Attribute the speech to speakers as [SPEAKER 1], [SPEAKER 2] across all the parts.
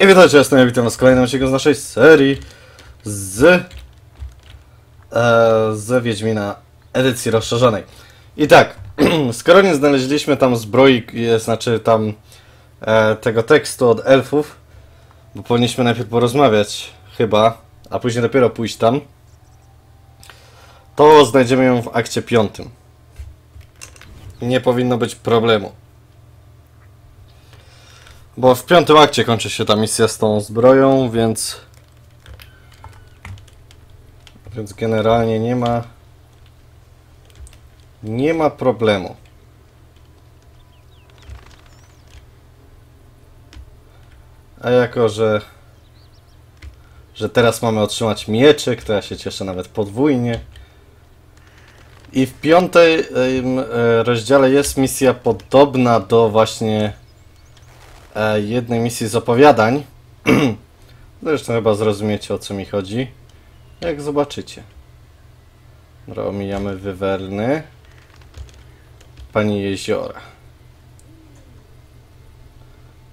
[SPEAKER 1] I witajcie, jestem ja, witam was kolejnym z naszej serii z, e, z Wiedźmina edycji rozszerzonej. I tak, skoro nie znaleźliśmy tam zbroi, e, znaczy tam e, tego tekstu od elfów, bo powinniśmy najpierw porozmawiać, chyba, a później dopiero pójść tam, to znajdziemy ją w akcie piątym. Nie powinno być problemu. Bo w piątym akcie kończy się ta misja z tą zbroją, więc... Więc generalnie nie ma... Nie ma problemu. A jako, że... Że teraz mamy otrzymać mieczyk, to ja się cieszę nawet podwójnie. I w piątej em, e, rozdziale jest misja podobna do właśnie jednej misji z opowiadań. Zresztą chyba zrozumiecie o co mi chodzi. Jak zobaczycie. Dobra, omijamy Wywerny. Pani Jeziora.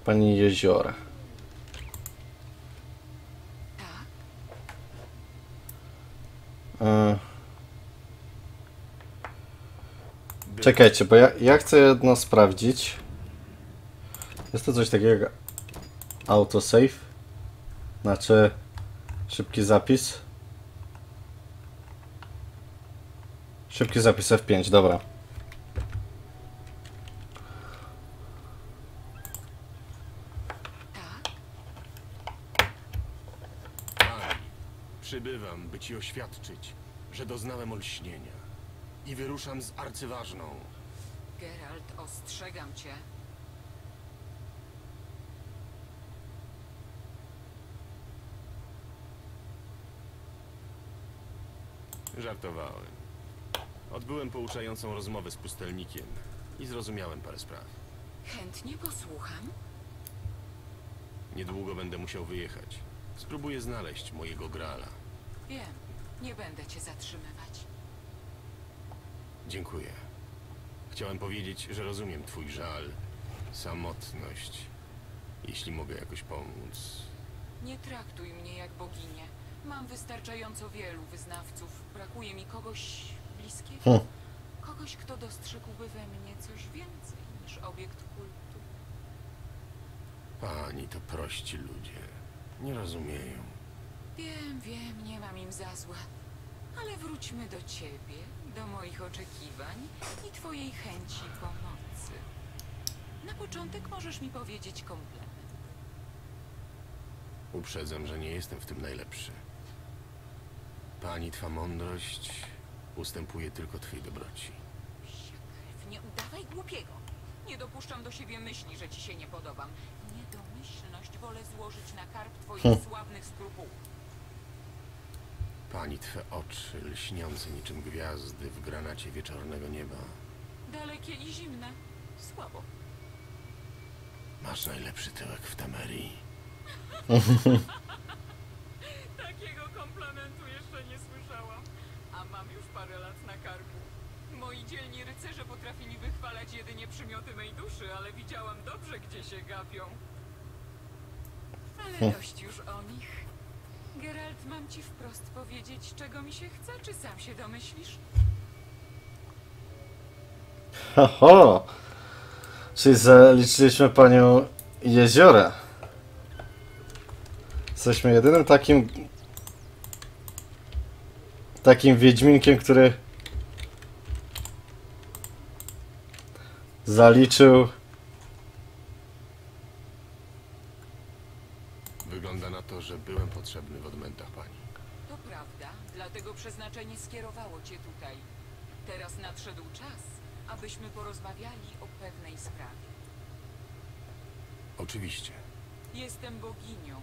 [SPEAKER 1] Pani Jeziora. E, Czekajcie, bo ja, ja chcę jedno sprawdzić. Jest to coś takiego jak autosave? Znaczy szybki zapis? Szybki zapis F5, dobra.
[SPEAKER 2] Pani, przybywam, by ci oświadczyć, że doznałem olśnienia i wyruszam z arcyważną.
[SPEAKER 3] Geralt, ostrzegam cię.
[SPEAKER 2] Żartowałem. Odbyłem pouczającą rozmowę z pustelnikiem i zrozumiałem parę spraw.
[SPEAKER 3] Chętnie posłucham.
[SPEAKER 2] Niedługo będę musiał wyjechać. Spróbuję znaleźć mojego grala.
[SPEAKER 3] Wiem, nie będę cię zatrzymywać.
[SPEAKER 2] Dziękuję. Chciałem powiedzieć, że rozumiem twój żal, samotność. Jeśli mogę jakoś pomóc.
[SPEAKER 3] Nie traktuj mnie jak boginię. Mam wystarczająco wielu wyznawców. Brakuje mi kogoś bliskiego.
[SPEAKER 1] Hm.
[SPEAKER 3] Kogoś, kto dostrzegłby we mnie coś więcej niż obiekt kultu.
[SPEAKER 2] Pani to prości ludzie. Nie rozumieją.
[SPEAKER 3] Wiem, wiem, nie mam im za złe. Ale wróćmy do ciebie, do moich oczekiwań i twojej chęci pomocy. Na początek możesz mi powiedzieć komplement.
[SPEAKER 2] Uprzedzam, że nie jestem w tym najlepszy. Pani twa mądrość ustępuje tylko twej dobroci.
[SPEAKER 3] Krew, nie udawaj głupiego. Nie dopuszczam do siebie myśli, że ci się nie podobam. Niedomyślność wolę złożyć na karb twoich
[SPEAKER 1] Hm.
[SPEAKER 3] sławnych skrupułów.
[SPEAKER 2] Pani twe oczy lśniące niczym gwiazdy w granacie wieczornego nieba.
[SPEAKER 3] Dalekie i zimne. Słabo.
[SPEAKER 2] Masz najlepszy tyłek w Temerii.
[SPEAKER 3] Takiego komplementu jeszcze nie słyszałam. A mam już parę lat na karku. Moi dzielni rycerze potrafili wychwalać jedynie przymioty mej duszy, ale widziałam dobrze, gdzie się gapią. Ale dość już o nich. Geralt, mam ci wprost powiedzieć, czego mi się chce, czy sam się domyślisz?
[SPEAKER 1] Oho! Czyli zaliczyliśmy panią Jeziora. Jesteśmy jedynym takim... Takim Wiedźminkiem, który... Zaliczył...
[SPEAKER 2] Wygląda na to, że byłem potrzebny w odmętach pani.
[SPEAKER 3] To prawda, dlatego przeznaczenie skierowało cię tutaj. Teraz nadszedł czas, abyśmy porozmawiali o pewnej sprawie.
[SPEAKER 2] Oczywiście.
[SPEAKER 3] Jestem boginią,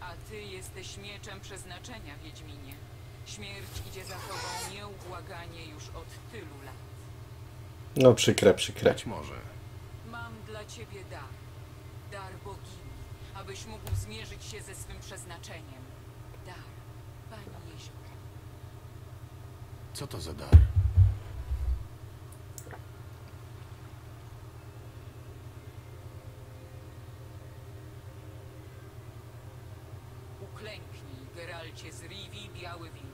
[SPEAKER 3] a ty jesteś mieczem przeznaczenia, Wiedźminie. Śmierć idzie za tobą nieubłaganie już od tylu lat.
[SPEAKER 1] No przykre, przykre.
[SPEAKER 2] Być może.
[SPEAKER 3] Mam dla ciebie dar. Dar bogini, abyś mógł zmierzyć się ze swym przeznaczeniem. Dar, pani jeziora.
[SPEAKER 2] Co to za dar?
[SPEAKER 3] Klęknij, Geralcie z Rivi, Biały Wilku.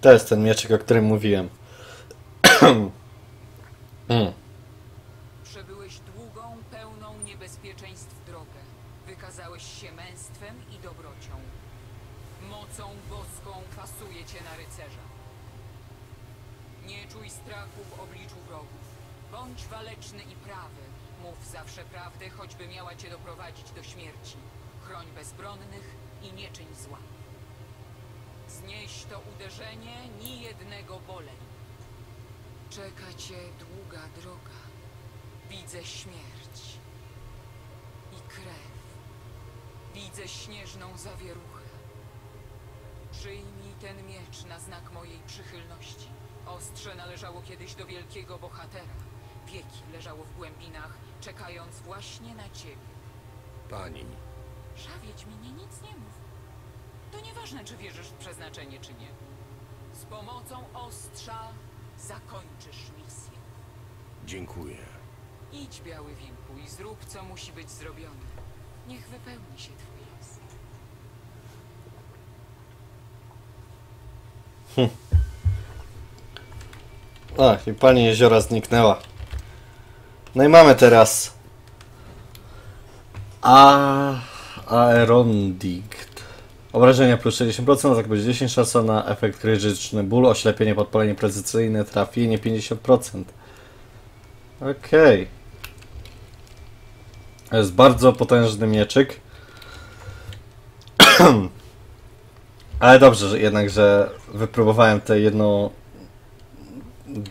[SPEAKER 1] To jest ten mieczyk, o którym mówiłem. mm.
[SPEAKER 3] Przebyłeś długą, pełną niebezpieczeństw drogę. Wykazałeś się męstwem i dobrocią. Mocą boską pasuje cię na rycerza. Nie czuj strachu w obliczu wrogów. Bądź waleczny i prawy. Mów zawsze prawdę, choćby miała cię doprowadzić do śmierci. Chroń bezbronnych i nie czyń zła. Znieś to uderzenie, ni jednego boleń. Czeka cię długa droga. Widzę śmierć i krew. Widzę śnieżną zawieruchę. Przyjmij ten miecz na znak mojej przychylności. Ostrze należało kiedyś do wielkiego bohatera. Wieki leżało w głębinach, czekając właśnie na ciebie.
[SPEAKER 2] Pani,
[SPEAKER 3] Szawieć mi nie nic nie mów. To nieważne, czy wierzysz w przeznaczenie, czy nie. Z pomocą ostrza zakończysz misję.
[SPEAKER 2] dziękuję.
[SPEAKER 3] Idź, Biały Wilku, i zrób, co musi być zrobione. Niech wypełni się twój los.
[SPEAKER 1] Ach, i pani jeziora zniknęła. No i mamy teraz. A. Aerondict. Obrażenia plus 60%, atak plus 10 szansa na efekt krytyczny ból, oślepienie, podpalenie precyzyjne, trafienie 50%. Okej. To jest bardzo potężny mieczyk. Ale dobrze, że jednak, że wypróbowałem tę jedną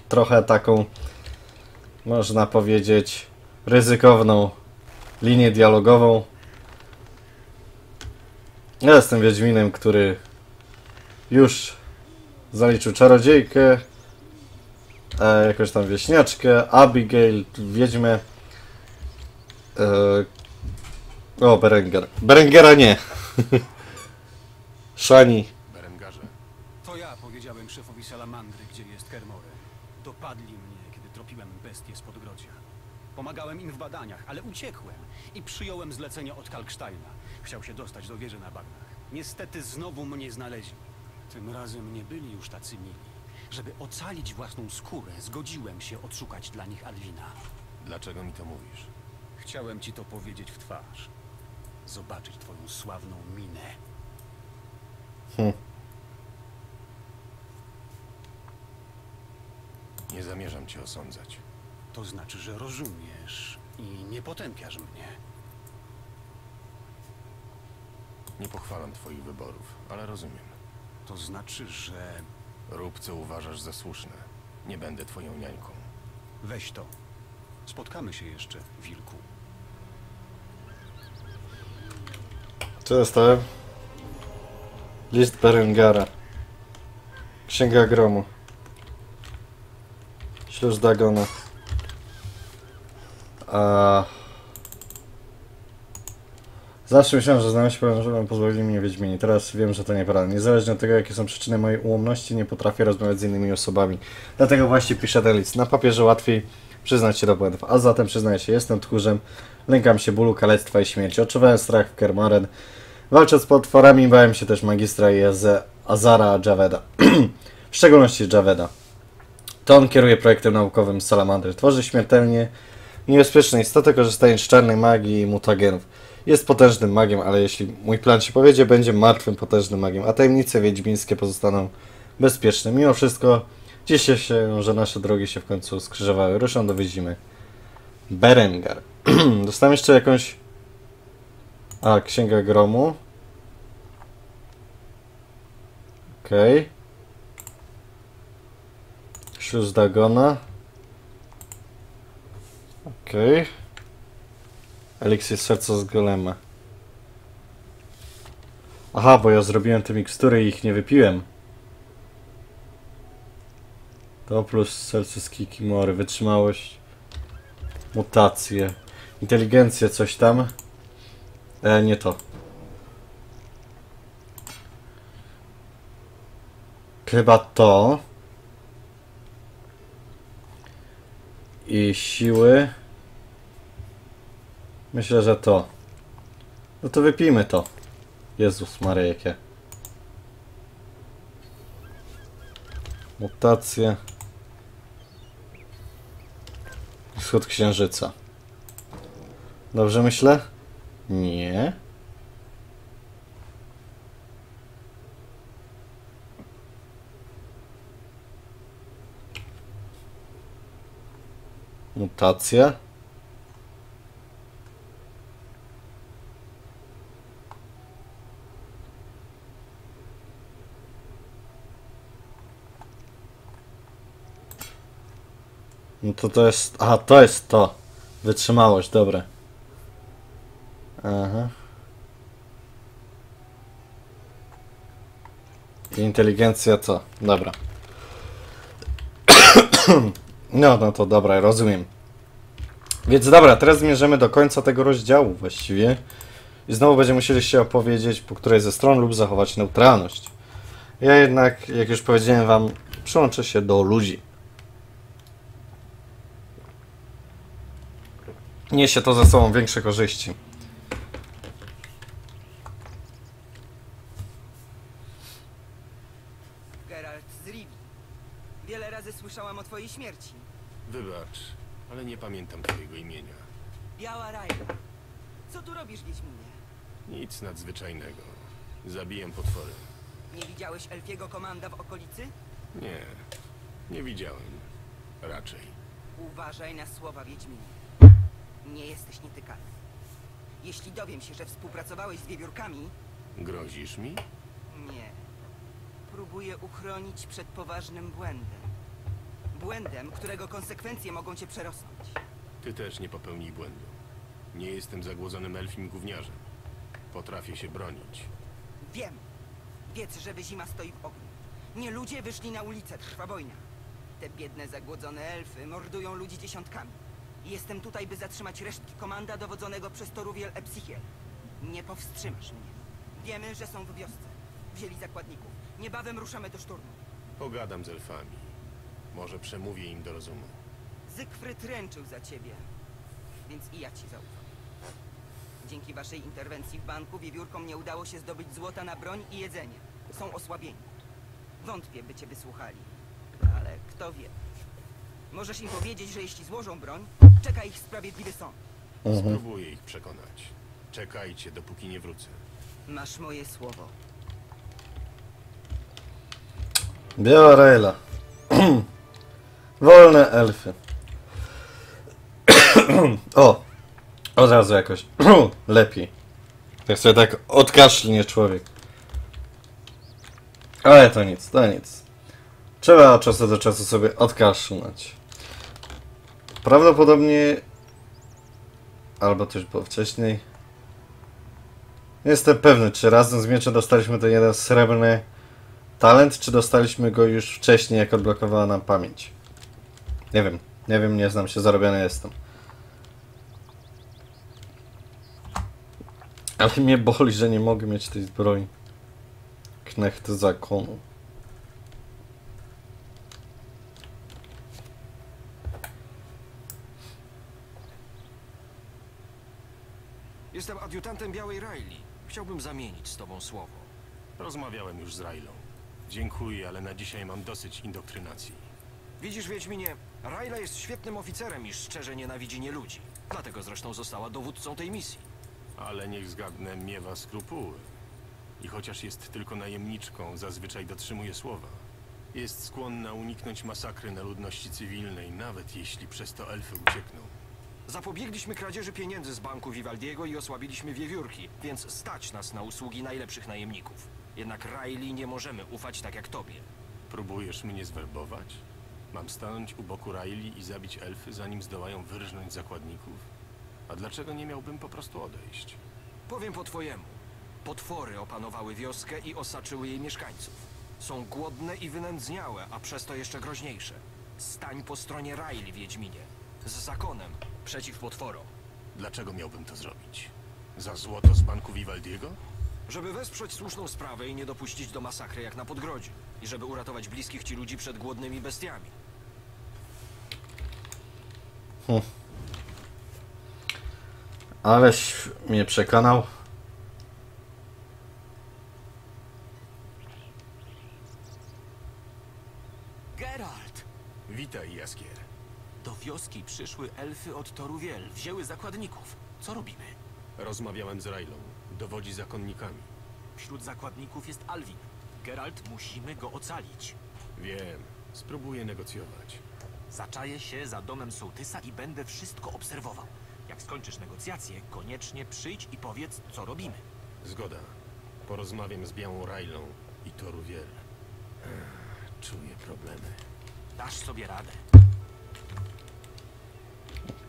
[SPEAKER 1] trochę taką, można powiedzieć, ryzykowną linię dialogową. Ja jestem Wiedźminem, który już zaliczył czarodziejkę, e, jakąś tam wieśniaczkę, Abigail, wiedźmę. E, o, Berenger. Berengera nie. Shani.
[SPEAKER 2] Berengarze,
[SPEAKER 4] To ja powiedziałem szefowi salamandry, gdzie jest Kermory. Dopadli mnie, kiedy tropiłem bestie z podgrodzia. Pomagałem im w badaniach, ale uciekłem i przyjąłem zlecenie od Kalksteina. Chciał się dostać do wieży na bagnach. Niestety znowu mnie znaleźli. Tym razem nie byli już tacy mili. Żeby ocalić własną skórę, zgodziłem się odszukać dla nich Alwina.
[SPEAKER 2] dlaczego mi to mówisz?
[SPEAKER 4] Chciałem ci to powiedzieć w twarz. Zobaczyć twoją sławną minę.
[SPEAKER 2] Nie zamierzam cię osądzać.
[SPEAKER 4] To znaczy, że rozumiesz i nie potępiasz mnie.
[SPEAKER 2] Nie pochwalam twoich wyborów, ale rozumiem.
[SPEAKER 4] To znaczy, że
[SPEAKER 2] Rób, co uważasz za słuszne. Nie będę twoją niańką.
[SPEAKER 4] weź to. Spotkamy się jeszcze, wilku.
[SPEAKER 1] Co dostałem? List Berengara. Księga Gromu. Śluz Dagona. A... Zawsze myślałem, że znajomość powiem, pozwolili mnie Wiedźmieni. Teraz wiem, że to nieprawda. Niezależnie od tego, jakie są przyczyny mojej ułomności, nie potrafię rozmawiać z innymi osobami. Dlatego właśnie piszę ten list. Na papierze łatwiej przyznać się do błędów. A zatem przyznaję się, jestem tchórzem, lękam się bólu, kalectwa i śmierci. Odczuwałem strach w Kermaren. Walcząc z potworami, bałem się też magistra i Azara Javeda. w szczególności Javeda. To on kieruje projektem naukowym Salamandry. Tworzy śmiertelnie niebezpieczne istoty, korzystając z czarnej magii i mutagenów. Jest potężnym magiem, ale jeśli mój plan się powiedzie, będzie martwym potężnym magiem, a tajemnice wiedźmińskie pozostaną bezpieczne. Mimo wszystko cieszę się, że nasze drogi się w końcu skrzyżowały. Ruszam do Wyzimy. Berengar. Dostałem jeszcze jakąś... A, Księga Gromu. Okej. Okay. Śluz Dagona. Okej. Okay. Eliksir serca z golema. Aha, bo ja zrobiłem te mikstury i ich nie wypiłem. To plus serce z Kikimory, wytrzymałość, mutacje, inteligencję, coś tam. E, nie to. Chyba to. I siły. Myślę, że to. No to wypijmy to. Jezus Maria. Mutacje. Wschód księżyca. Dobrze myślę? Nie. Mutacja. No to to jest... Aha, to jest to. Wytrzymałość, dobre. Aha. Inteligencja to. Dobra. No, no to dobra, rozumiem. Więc dobra, teraz zmierzymy do końca tego rozdziału właściwie. I znowu będziemy musieli się opowiedzieć, po której ze stron lub zachować neutralność. Ja jednak, jak już powiedziałem wam, przyłączę się do ludzi. Niesie to ze sobą większe korzyści.
[SPEAKER 5] Geralt z Rivi. Wiele razy słyszałam o twojej śmierci.
[SPEAKER 2] Wybacz, ale nie pamiętam twojego imienia.
[SPEAKER 5] Biała Rajla. Co tu robisz, Wiedźminie?
[SPEAKER 2] Nic nadzwyczajnego. Zabiję potwory.
[SPEAKER 5] Nie widziałeś elfiego komanda w okolicy?
[SPEAKER 2] Nie, nie widziałem. Raczej.
[SPEAKER 5] Uważaj na słowa, Wiedźminie. Nie jesteś nietykalny. Jeśli dowiem się, że współpracowałeś z wiewiórkami,
[SPEAKER 2] Grozisz mi?
[SPEAKER 5] nie. Próbuję uchronić przed poważnym błędem. Błędem, którego konsekwencje mogą cię przerosnąć.
[SPEAKER 2] Ty też nie popełnij błędu. Nie jestem zagłodzonym elfim gówniarzem. Potrafię się bronić.
[SPEAKER 5] Wiem. Wiedz, że zima stoi w ogniu. Nie ludzie wyszli na ulicę, trwa wojna. Te biedne, zagłodzone elfy mordują ludzi dziesiątkami. Jestem tutaj, by zatrzymać resztki komanda dowodzonego przez Toruwiel Epsichiel. Nie powstrzymasz mnie. Wiemy, że są w wiosce. Wzięli zakładników. Niebawem ruszamy do szturmu.
[SPEAKER 2] Pogadam z elfami. Może przemówię im do rozumu.
[SPEAKER 5] Zygfryd ręczył za ciebie, więc i ja ci zaufam. Dzięki waszej interwencji w banku wiewiórkom nie udało się zdobyć złota na broń i jedzenie. Są osłabieni. Wątpię, by cię wysłuchali. Ale kto wie. Możesz im powiedzieć, że jeśli złożą broń, czeka ich sprawiedliwy sąd.
[SPEAKER 2] Spróbuję ich przekonać. Czekajcie, dopóki nie wrócę.
[SPEAKER 5] Masz moje słowo.
[SPEAKER 1] Biała Rejla. Wolne elfy. o! Od razu jakoś. Lepiej. Jak sobie tak odkaszlnie człowiek. Ale to nic, to nic. Trzeba od czasu do czasu sobie odkaszlnąć. Prawdopodobnie... Albo też było wcześniej. Nie jestem pewny, czy razem z mieczem dostaliśmy ten jeden srebrny talent, czy dostaliśmy go już wcześniej, jak odblokowała nam pamięć? Nie wiem, nie wiem, nie znam się, zarobiony jestem. Ale mnie boli, że nie mogę mieć tej zbroi. Knecht zakonu.
[SPEAKER 6] Jestem adiutantem Białej Riley. Chciałbym zamienić z tobą słowo.
[SPEAKER 2] Rozmawiałem już z Railą. Dziękuję, ale na dzisiaj mam dosyć indoktrynacji.
[SPEAKER 6] Widzisz, Wiedźminie, Rayla jest świetnym oficerem i szczerze nienawidzi nieludzi. Dlatego zresztą została dowódcą tej misji.
[SPEAKER 2] Ale niech zgadnę, miewa skrupuły. I chociaż jest tylko najemniczką, zazwyczaj dotrzymuje słowa. Jest skłonna uniknąć masakry na ludności cywilnej, nawet jeśli przez to elfy uciekną.
[SPEAKER 6] Zapobiegliśmy kradzieży pieniędzy z banku Vivaldiego i osłabiliśmy wiewiórki, więc stać nas na usługi najlepszych najemników. Jednak Riley nie możemy ufać tak jak tobie.
[SPEAKER 2] Próbujesz mnie zwerbować? Mam stanąć u boku Raili i zabić elfy, zanim zdołają wyrżnąć zakładników? A dlaczego nie miałbym po prostu odejść?
[SPEAKER 6] Powiem po twojemu. Potwory opanowały wioskę i osaczyły jej mieszkańców. Są głodne i wynędzniałe, a przez to jeszcze groźniejsze. Stań po stronie Riley, Wiedźminie. Z zakonem, przeciw potworom.
[SPEAKER 2] Dlaczego miałbym to zrobić? Za złoto z banku Vivaldiego?
[SPEAKER 6] Żeby wesprzeć słuszną sprawę i nie dopuścić do masakry jak na Podgrodziu. I żeby uratować bliskich ci ludzi przed głodnymi bestiami.
[SPEAKER 1] Aleś mnie przekonał.
[SPEAKER 6] Geralt!
[SPEAKER 2] Witaj, Jaskier.
[SPEAKER 6] Do wioski przyszły elfy od Toruwiel, wzięły zakładników. Co robimy?
[SPEAKER 2] Rozmawiałem z Railą. Dowodzi zakonnikami.
[SPEAKER 6] Wśród zakładników jest Alwin. Geralt, musimy go ocalić.
[SPEAKER 2] Wiem. Spróbuję negocjować.
[SPEAKER 6] Zaczaję się za domem sołtysa i będę wszystko obserwował. Jak skończysz negocjacje, koniecznie przyjdź i powiedz, co robimy.
[SPEAKER 2] Zgoda. Porozmawiam z Białą Railą i Toruwiel. Czuję problemy.
[SPEAKER 6] Dasz sobie radę.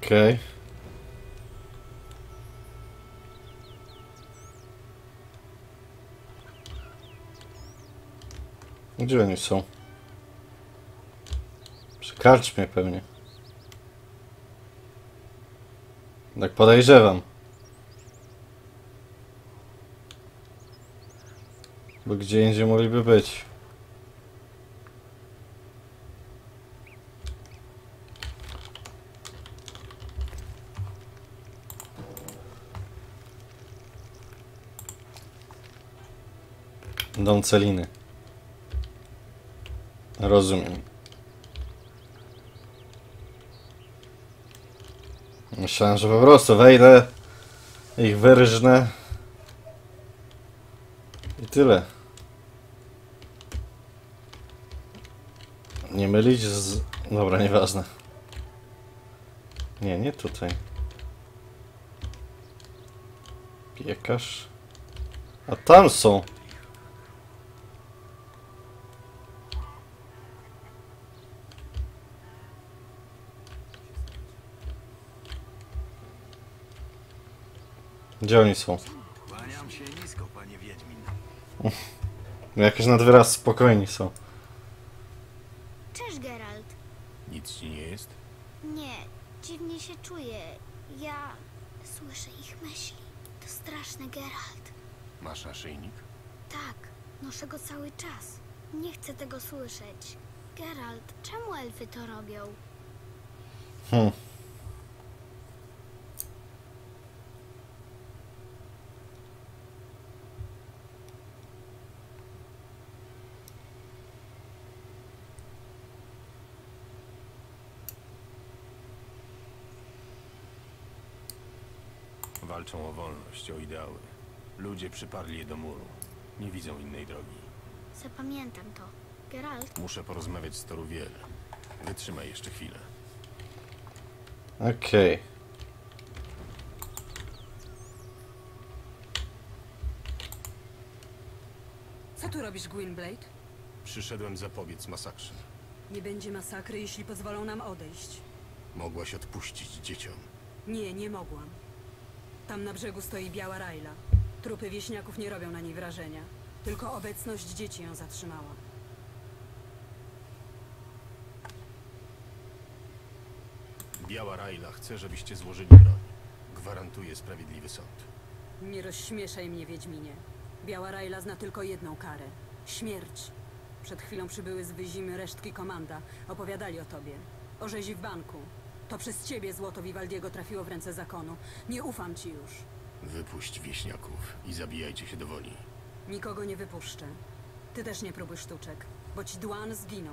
[SPEAKER 1] Okej. Gdzie oni są? Przy karczmie pewnie. Tak podejrzewam. Bo gdzie indziej mogliby być? Dom Celiny. Rozumiem. Myślałem, że po prostu wejdę, ich wyrżnę i tyle. Nie mylić z... Dobra, nieważne. Nie, nie tutaj. Piekarz. A tam są. Gdzie oni są?
[SPEAKER 6] Kłaniam się nisko, panie Wiedźmin.
[SPEAKER 1] Jakoś nad wyraz spokojni są.
[SPEAKER 7] Cześć, Geralt.
[SPEAKER 2] Nic ci nie jest?
[SPEAKER 7] Nie, dziwnie się czuję. Ja słyszę ich myśli. To straszny Geralt.
[SPEAKER 2] Masz naszyjnik?
[SPEAKER 7] Tak, noszę go cały czas. Nie chcę tego słyszeć. Geralt, czemu elfy to robią?
[SPEAKER 1] Hmm.
[SPEAKER 2] Walczą o wolność, o ideały. Ludzie przyparli je do muru. Nie widzą innej drogi.
[SPEAKER 7] Zapamiętam to. Geralt,
[SPEAKER 2] Muszę porozmawiać z Toruwiel. Wytrzymaj jeszcze chwilę.
[SPEAKER 1] Okej.
[SPEAKER 8] Co tu robisz, Gwynblade?
[SPEAKER 2] Przyszedłem zapobiec masakrze.
[SPEAKER 8] Nie będzie masakry, jeśli pozwolą nam odejść.
[SPEAKER 2] Mogłaś odpuścić dzieciom.
[SPEAKER 8] Nie, nie mogłam. Tam na brzegu stoi biała Rajla. Trupy wieśniaków nie robią na niej wrażenia. Tylko obecność dzieci ją zatrzymała.
[SPEAKER 2] Biała Raila chce, żebyście złożyli broń. Gwarantuję sprawiedliwy sąd.
[SPEAKER 8] Nie rozśmieszaj mnie, Wiedźminie. Biała Rajla zna tylko jedną karę. Śmierć. Przed chwilą przybyły z wyzimy resztki komanda. Opowiadali o tobie. O rzezi w banku. To przez ciebie złoto Vivaldiego trafiło w ręce zakonu. Nie ufam ci już.
[SPEAKER 2] Wypuść wieśniaków i zabijajcie się do woli.
[SPEAKER 8] Nikogo nie wypuszczę. Ty też nie próbuj sztuczek, bo ci Dłan zginą.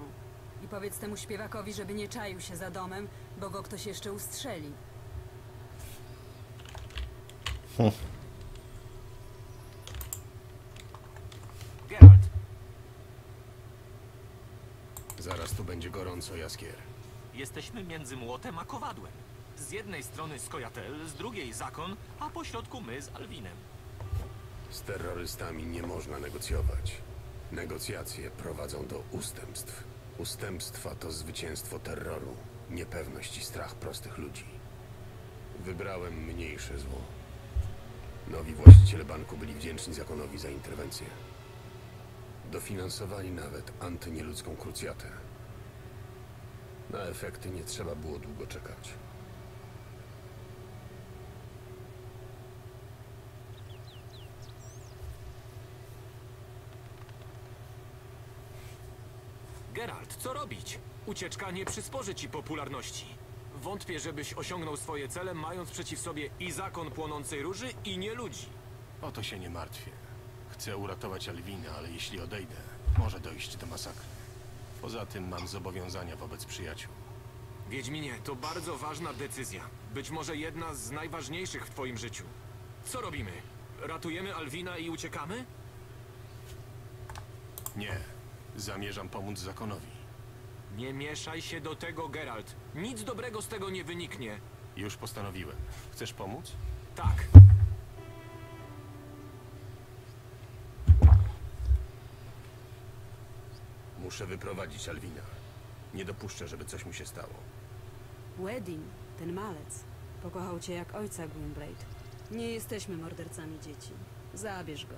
[SPEAKER 8] I powiedz temu śpiewakowi, żeby nie czaił się za domem, bo go ktoś jeszcze ustrzeli.
[SPEAKER 6] Geralt,
[SPEAKER 2] Zaraz tu będzie gorąco, Jaskier.
[SPEAKER 6] Jesteśmy między młotem a kowadłem. Z jednej strony Skojatel, z drugiej Zakon, a po środku my z Alwinem.
[SPEAKER 2] Z terrorystami nie można negocjować. Negocjacje prowadzą do ustępstw. Ustępstwa to zwycięstwo terroru, niepewność i strach prostych ludzi. Wybrałem mniejsze zło. Nowi właściciele banku byli wdzięczni zakonowi za interwencję. Dofinansowali nawet antynieludzką krucjatę. Na efekty nie trzeba było długo czekać.
[SPEAKER 6] Geralt, co robić? Ucieczka nie przysporzy ci popularności.
[SPEAKER 9] Wątpię, żebyś osiągnął swoje cele, mając przeciw sobie i zakon płonącej róży, i nie ludzi.
[SPEAKER 2] O to się nie martwię. Chcę uratować Alwina, ale jeśli odejdę, może dojść do masakry. Poza tym mam zobowiązania wobec przyjaciół.
[SPEAKER 9] Wiedźminie, to bardzo ważna decyzja. Być może jedna z najważniejszych w twoim życiu. Co robimy? Ratujemy Alwina i uciekamy?
[SPEAKER 2] Nie. Zamierzam pomóc zakonowi.
[SPEAKER 9] Nie mieszaj się do tego, Geralt. Nic dobrego z tego nie wyniknie.
[SPEAKER 2] Już postanowiłem. Chcesz pomóc?
[SPEAKER 9] Tak.
[SPEAKER 2] Muszę wyprowadzić Alwina. Nie dopuszczę, żeby coś mu się stało.
[SPEAKER 8] Wedding, ten malec, pokochał cię jak ojca, Gwynblade. Nie jesteśmy mordercami dzieci. Zabierz go.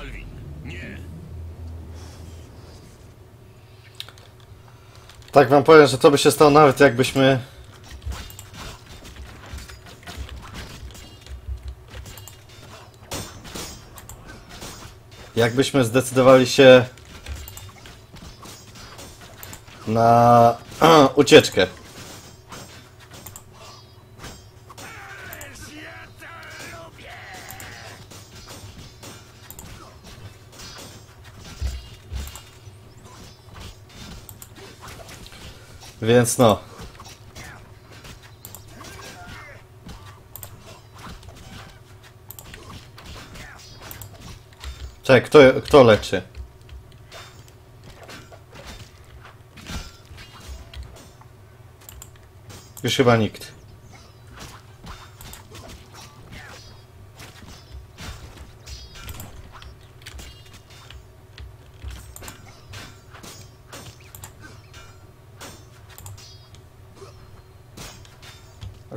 [SPEAKER 2] Alwin, nie!
[SPEAKER 1] Tak wam powiem, że to by się stało nawet jakbyśmy... Jakbyśmy zdecydowali się na ucieczkę. Więc no. Czekaj, kto, kto leczy? Już chyba nikt.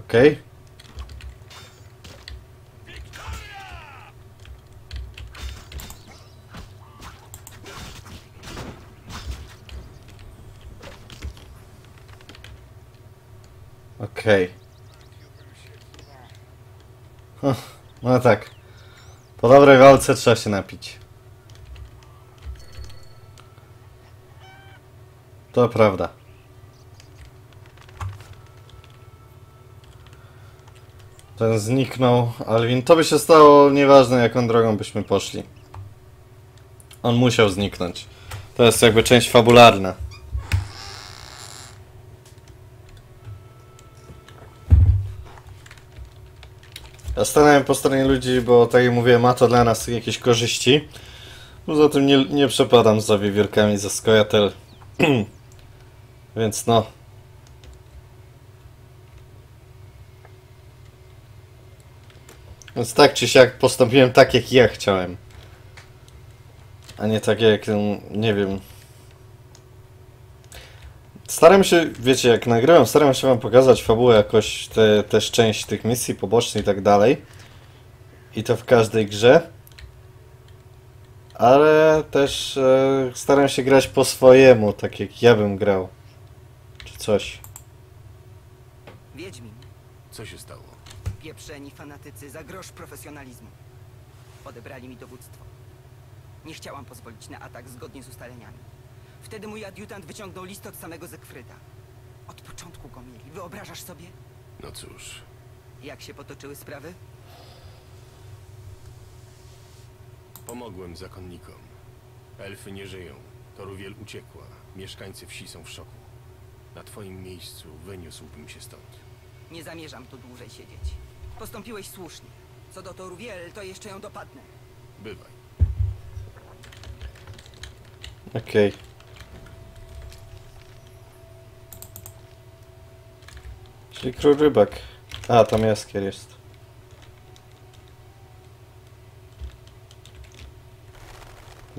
[SPEAKER 1] Okej. Okej. Huh, No tak. Po dobrej walce trzeba się napić. To prawda. Ten zniknął. Alwin, to by się stało nieważne jaką drogą byśmy poszli. On musiał zniknąć. To jest jakby część fabularna. Ja stanąłem po stronie ludzi, bo tak jak mówię, ma to dla nas jakieś korzyści. Poza tym nie, nie przepadam za wiewiórkami ze Skojatel. Więc no. Więc tak czy siak postąpiłem tak, jak ja chciałem. A nie tak jak, mm, nie wiem. Staram się, wiecie, jak nagrywam, staram się wam pokazać fabułę jakoś, te, też część tych misji pobocznych i tak dalej. I to w każdej grze. Ale też e, staram się grać po swojemu, tak jak ja bym grał. Czy coś.
[SPEAKER 5] Wiedźmin,
[SPEAKER 2] Co się stało?
[SPEAKER 5] Pieprzeni fanatycy za grosz profesjonalizmu. Odebrali mi dowództwo. Nie chciałam pozwolić na atak zgodnie z ustaleniami. Wtedy mój adiutant wyciągnął list od samego Zekfryta. Od początku go mieli. Wyobrażasz sobie,
[SPEAKER 2] No cóż,
[SPEAKER 5] jak się potoczyły sprawy?
[SPEAKER 2] pomogłem zakonnikom. Elfy nie żyją. Toruwiel uciekła. Mieszkańcy wsi są w szoku. Na twoim miejscu wyniósłbym się stąd.
[SPEAKER 5] Nie zamierzam tu dłużej siedzieć. Postąpiłeś słusznie. Co do Toruwiel, to jeszcze ją dopadnę.
[SPEAKER 2] Bywaj.
[SPEAKER 1] Okej. Czyli król rybak. A, tam jaskier jest.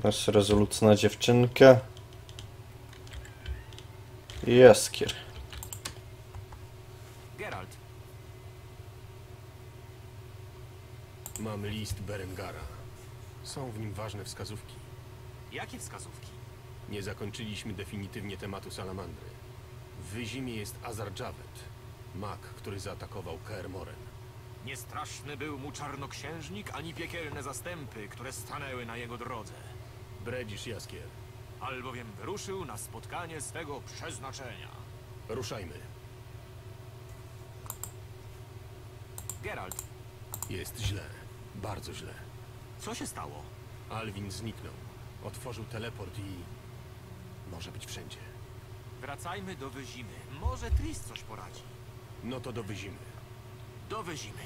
[SPEAKER 1] Nasz rezolutna dziewczynka. I jaskier.
[SPEAKER 6] Geralt,
[SPEAKER 2] List Berengara. Są w nim ważne wskazówki.
[SPEAKER 6] jakie wskazówki?
[SPEAKER 2] Nie zakończyliśmy definitywnie tematu salamandry. W Wyzimie jest Azar Javet, mag, który zaatakował Kaer Morhen.
[SPEAKER 6] Niestraszny był mu czarnoksiężnik, ani piekielne zastępy, które stanęły na jego drodze.
[SPEAKER 2] Bredzisz Jaskier.
[SPEAKER 6] Albowiem wyruszył na spotkanie swego przeznaczenia.
[SPEAKER 2] Ruszajmy.
[SPEAKER 6] Geralt,
[SPEAKER 2] Jest źle. Bardzo źle.
[SPEAKER 6] co się stało?
[SPEAKER 2] Alwin zniknął. Otworzył teleport i... Może być wszędzie.
[SPEAKER 6] Wracajmy do Wyzimy. Może Tris coś poradzi.
[SPEAKER 2] No to do Wyzimy.
[SPEAKER 6] Do Wyzimy.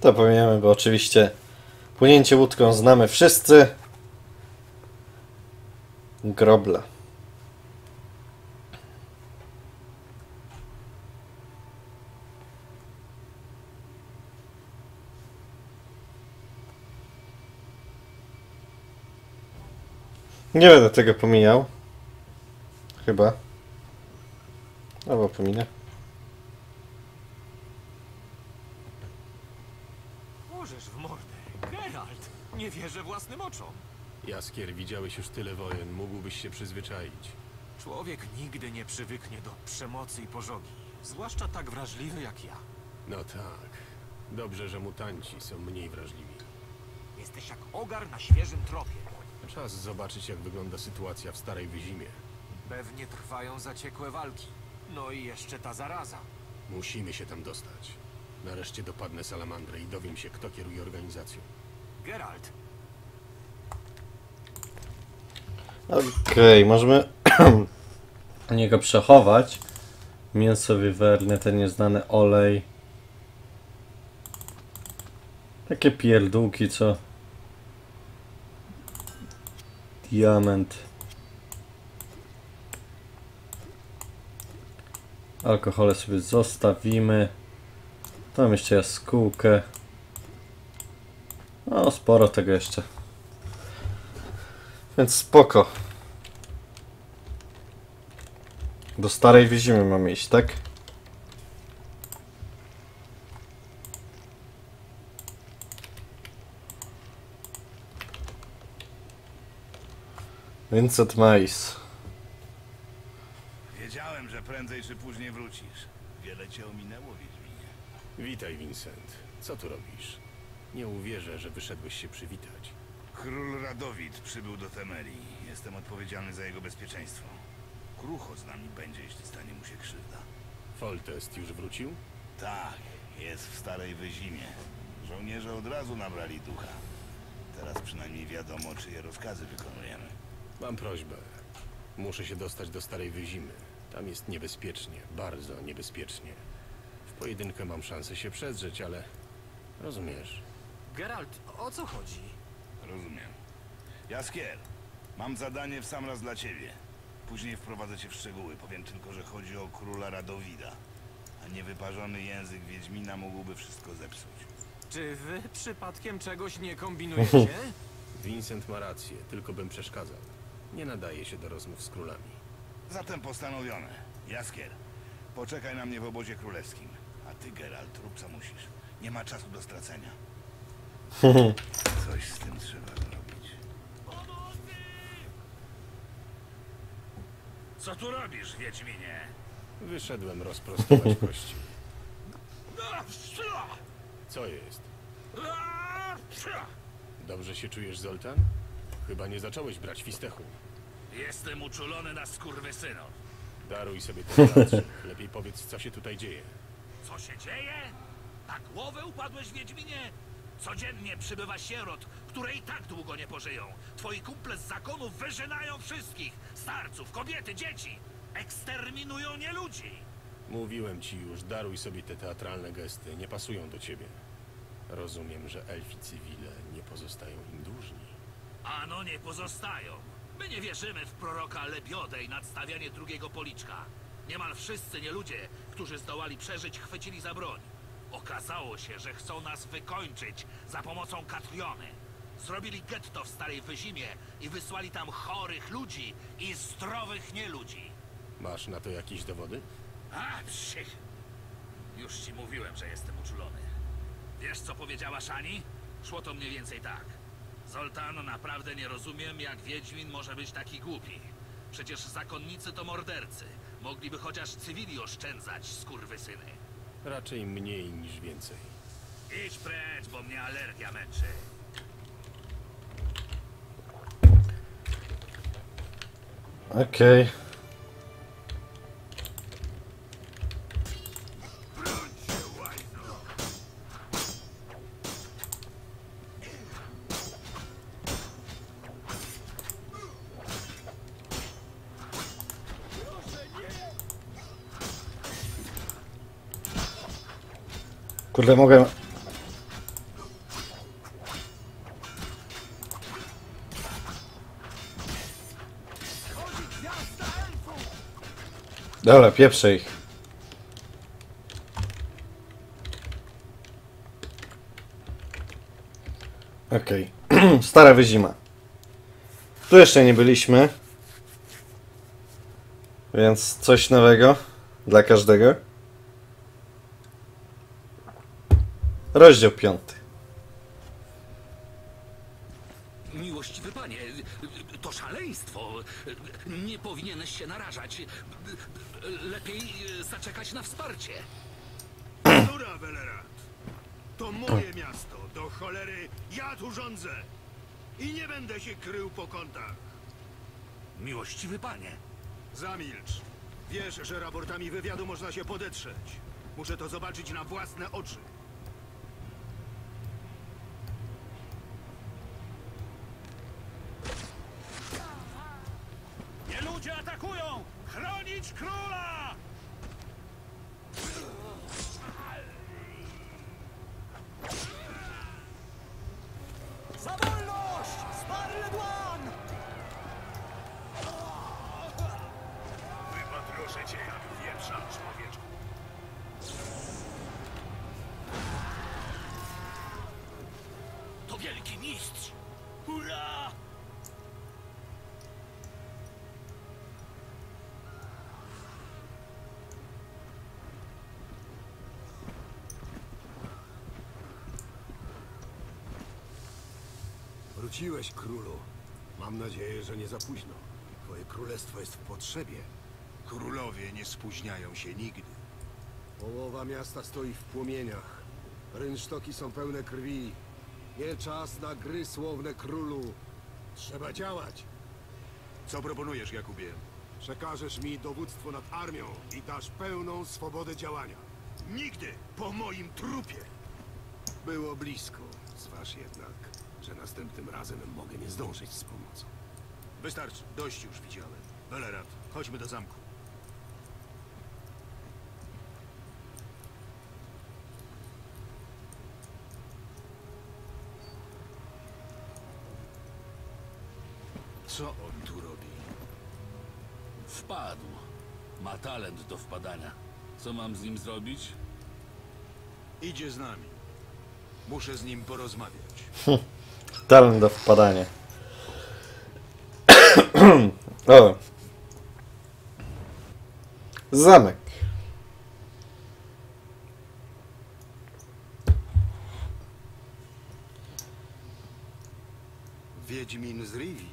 [SPEAKER 1] To powiemy, bo oczywiście płynięcie łódką znamy wszyscy. Grobla. Nie będę tego pomijał. Chyba. Albo pominę.
[SPEAKER 6] Możesz w mordę. Geralt, nie wierzę własnym oczom.
[SPEAKER 2] Jaskier, widziałeś już tyle wojen. Mógłbyś się przyzwyczaić.
[SPEAKER 6] Człowiek nigdy nie przywyknie do przemocy i pożogi. Zwłaszcza tak wrażliwy jak ja.
[SPEAKER 2] No tak. Dobrze, że mutanci są mniej wrażliwi.
[SPEAKER 6] Jesteś jak ogar na świeżym tropie.
[SPEAKER 2] Czas zobaczyć, jak wygląda sytuacja w Starej Wyzimie.
[SPEAKER 6] Pewnie trwają zaciekłe walki. No i jeszcze ta zaraza.
[SPEAKER 2] Musimy się tam dostać. Nareszcie dopadnę salamandrę i dowiem się, kto kieruje organizacją.
[SPEAKER 6] Geralt,
[SPEAKER 1] Okej, możemy niego przechować. Mięso wiwerne, ten nieznany olej. Takie pierdółki, co? Diament. Alkohole sobie zostawimy. Tam jeszcze jaskółkę. No, sporo tego jeszcze. Więc spoko. Do starej wizimy mamy iść, tak? Vincent Mais.
[SPEAKER 10] Wiedziałem, że prędzej czy później wrócisz. Wiele cię ominęło, Wiedźminie.
[SPEAKER 2] Witaj, Vincent. Co tu robisz? Nie uwierzę, że wyszedłeś się przywitać.
[SPEAKER 10] Król Radowid przybył do Temerii. Jestem odpowiedzialny za jego bezpieczeństwo. Krucho z nami będzie, jeśli stanie mu się krzywda.
[SPEAKER 2] Foltest już wrócił?
[SPEAKER 10] Tak, jest w starej wyzimie. Żołnierze od razu nabrali ducha. Teraz przynajmniej wiadomo, czyje rozkazy wykonujemy.
[SPEAKER 2] Mam prośbę. Muszę się dostać do Starej Wyzimy. Tam jest niebezpiecznie, bardzo niebezpiecznie. W pojedynkę mam szansę się przedrzeć, ale... Rozumiesz.
[SPEAKER 6] Geralt, o co chodzi?
[SPEAKER 10] Rozumiem. Jaskier, mam zadanie w sam raz dla ciebie. Później wprowadzę cię w szczegóły. Powiem tylko, że chodzi o króla Radowida. A niewyparzony język Wiedźmina mógłby wszystko zepsuć.
[SPEAKER 6] Czy wy przypadkiem czegoś nie kombinujecie?
[SPEAKER 2] Vincent ma rację, tylko bym przeszkadzał. Nie nadaje się do rozmów z królami.
[SPEAKER 10] Zatem postanowione. Jaskier, poczekaj na mnie w obozie królewskim. A ty, Geralt, rób co musisz. Nie ma czasu do stracenia. Coś z tym trzeba zrobić. Co tu robisz, Wiedźminie?
[SPEAKER 2] Wyszedłem rozprostować kości. Co jest? Dobrze się czujesz, Zoltan? Chyba nie zacząłeś brać fistechu.
[SPEAKER 10] Jestem uczulony na skurwysynów.
[SPEAKER 2] Daruj sobie ten teatrzyk. Lepiej powiedz, co się tutaj dzieje.
[SPEAKER 11] Co się dzieje? Na głowę upadłeś, Wiedźminie? Codziennie przybywa sierot, które i tak długo nie pożyją. Twoi kumple z zakonu wyżynają wszystkich. Starców, kobiety, dzieci. Eksterminują nieludzi.
[SPEAKER 2] Mówiłem ci już, daruj sobie te teatralne gesty. Nie pasują do ciebie. Rozumiem, że elfi cywile nie pozostają.
[SPEAKER 11] Ano nie pozostają.
[SPEAKER 12] My nie wierzymy w proroka Lebiodę i nadstawianie drugiego policzka. Niemal wszyscy nieludzie, którzy zdołali przeżyć, chwycili za broń. Okazało się, że chcą nas wykończyć za pomocą Katriony. Zrobili getto w Starej Wyzimie i wysłali tam chorych ludzi i zdrowych nieludzi.
[SPEAKER 2] Masz na to jakieś dowody?
[SPEAKER 12] A, psich! Już ci mówiłem, że jestem uczulony. Wiesz, co powiedziała Szani? Szło to mniej więcej tak. Zoltan, naprawdę nie rozumiem, jak Wiedźmin może być taki głupi. Przecież zakonnicy to mordercy. Mogliby chociaż cywili oszczędzać, skurwysyny.
[SPEAKER 2] Raczej mniej niż więcej.
[SPEAKER 12] Idź precz, bo mnie alergia męczy.
[SPEAKER 1] Okej. Kurde, mogę... Dobra, pieprzę ich. Okej. Stara wyzima. Tu jeszcze nie byliśmy. Więc coś nowego dla każdego. Rozdział piąty.
[SPEAKER 12] Miłościwy panie, to szaleństwo. Nie powinieneś się narażać. Lepiej zaczekać na wsparcie.
[SPEAKER 13] Dobra, Velerat. To moje miasto. Do cholery ja tu rządzę. I nie będę się krył po kątach.
[SPEAKER 12] Miłościwy panie.
[SPEAKER 13] Zamilcz. Wiesz, że raportami wywiadu można się podetrzeć. Muszę to zobaczyć na własne oczy.
[SPEAKER 14] Wróciłeś, królu. Mam nadzieję, że nie za późno. Twoje królestwo jest w potrzebie.
[SPEAKER 13] Królowie nie spóźniają się nigdy.
[SPEAKER 14] Połowa miasta stoi w płomieniach. Rynsztoki są pełne krwi. Nie czas na gry słowne, królu. Trzeba działać.
[SPEAKER 13] Co proponujesz, Jakubie?
[SPEAKER 14] Przekażesz mi dowództwo nad armią i dasz pełną swobodę działania.
[SPEAKER 13] Nigdy po moim trupie.
[SPEAKER 14] Było blisko. Zważ jednak, że następnym razem mogę nie zdążyć z pomocą.
[SPEAKER 13] Wystarczy, dość już widziałem. Velerat, chodźmy do zamku. Co on tu robi?
[SPEAKER 15] Wpadł. Ma talent do wpadania. Co mam z nim zrobić?
[SPEAKER 13] Idzie z nami. Muszę z nim porozmawiać.
[SPEAKER 1] Talent do wpadania. o. Zamek.
[SPEAKER 13] Wiedźmin z Rivi.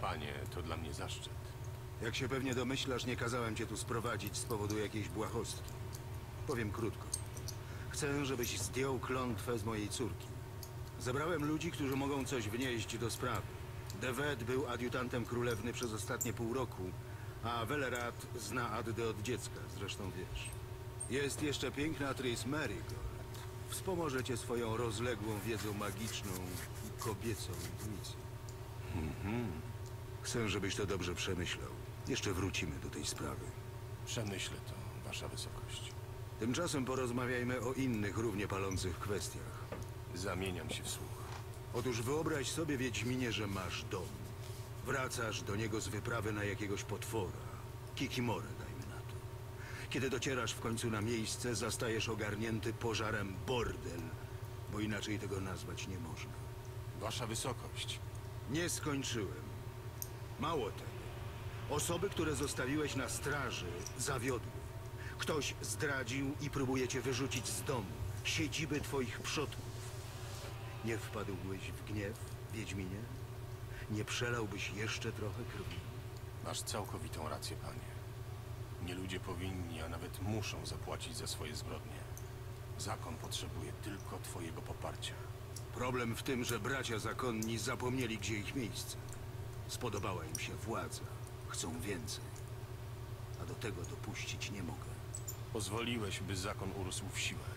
[SPEAKER 2] Panie, to dla mnie zaszczyt.
[SPEAKER 13] Jak się pewnie domyślasz, nie kazałem cię tu sprowadzić z powodu jakiejś błahostki. Powiem krótko. Chcę, żebyś zdjął klątwę z mojej córki. Zebrałem ludzi, którzy mogą coś wnieść do sprawy. Devet był adiutantem królewny przez ostatnie pół roku, a Velerat zna Addę od dziecka, zresztą wiesz. Jest jeszcze piękna Tris Merigold. Wspomoże cię swoją rozległą wiedzą magiczną i kobiecą intuicją. Mhm. Chcę, żebyś to dobrze przemyślał. Jeszcze wrócimy do tej sprawy.
[SPEAKER 2] Przemyślę to, wasza wysokość.
[SPEAKER 13] Tymczasem porozmawiajmy o innych, równie palących kwestiach.
[SPEAKER 2] Zamieniam się w słuch.
[SPEAKER 13] Otóż wyobraź sobie, Wiedźminie, że masz dom. Wracasz do niego z wyprawy na jakiegoś potwora. Kikimorę, dajmy na to. Kiedy docierasz w końcu na miejsce, zastajesz ogarnięty pożarem bordel, bo inaczej tego nazwać nie można.
[SPEAKER 2] Wasza wysokość.
[SPEAKER 13] Nie skończyłem. Mało tego. Osoby, które zostawiłeś na straży, zawiodły. Ktoś zdradził i próbuje cię wyrzucić z domu, siedziby twoich przodków. Nie wpadłbyś w gniew, Wiedźminie? Nie przelałbyś jeszcze trochę krwi?
[SPEAKER 2] Masz całkowitą rację, panie. Nie ludzie powinni, a nawet muszą zapłacić za swoje zbrodnie. Zakon potrzebuje tylko twojego poparcia.
[SPEAKER 13] Problem w tym, że bracia zakonni zapomnieli, gdzie ich miejsce. Spodobała im się władza. Chcą więcej. A do tego dopuścić nie mogę.
[SPEAKER 2] Pozwoliłeś, by zakon urósł w siłę.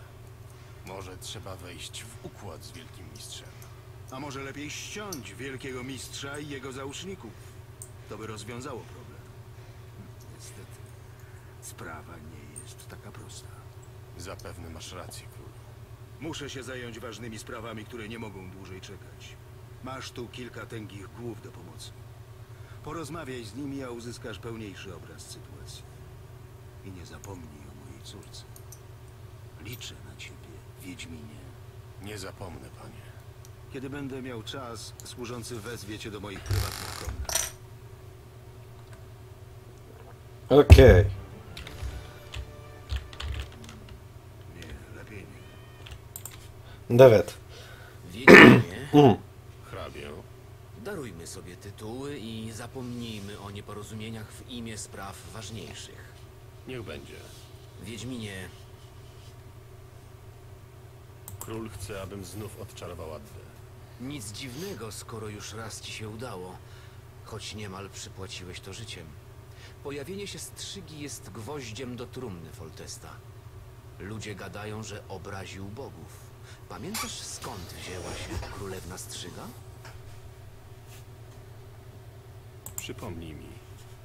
[SPEAKER 2] Może trzeba wejść w układ z Wielkim Mistrzem.
[SPEAKER 13] A może lepiej ściąć wielkiego mistrza i jego załóżników? To by rozwiązało problem. Niestety, sprawa nie jest taka prosta.
[SPEAKER 2] Zapewne masz rację, królu.
[SPEAKER 13] Muszę się zająć ważnymi sprawami, które nie mogą dłużej czekać. Masz tu kilka tęgich głów do pomocy. Porozmawiaj z nimi, a uzyskasz pełniejszy obraz sytuacji. I nie zapomnij o mojej córce. Liczę na ciebie, Wiedźminie.
[SPEAKER 2] Nie zapomnę, panie.
[SPEAKER 13] Kiedy będę miał czas, służący wezwie cię do moich prywatnych komnat.
[SPEAKER 1] Okej.
[SPEAKER 13] Nie, lepiej nie.
[SPEAKER 1] David.
[SPEAKER 16] Wiedźminie,
[SPEAKER 1] Mm.
[SPEAKER 2] Hrabio,
[SPEAKER 16] darujmy sobie tytuły i zapomnijmy o nieporozumieniach w imię spraw ważniejszych.
[SPEAKER 2] niech będzie.
[SPEAKER 16] Wiedźminie,
[SPEAKER 2] Król chce, abym znów odczarował Addę.
[SPEAKER 16] nic dziwnego, skoro już raz ci się udało, choć niemal przypłaciłeś to życiem. Pojawienie się strzygi jest gwoździem do trumny Foltesta. Ludzie gadają, że obraził bogów. Pamiętasz skąd wzięła się królewna strzyga?
[SPEAKER 2] Przypomnij mi.